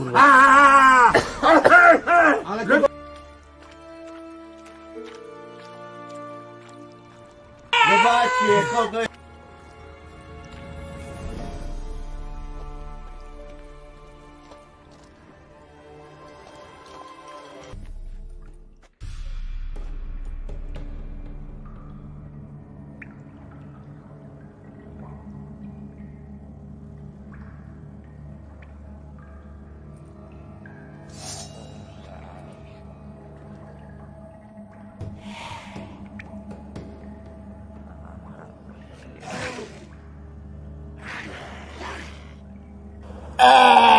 kurwa. Ale to... Zobaczcie, kogo Ah!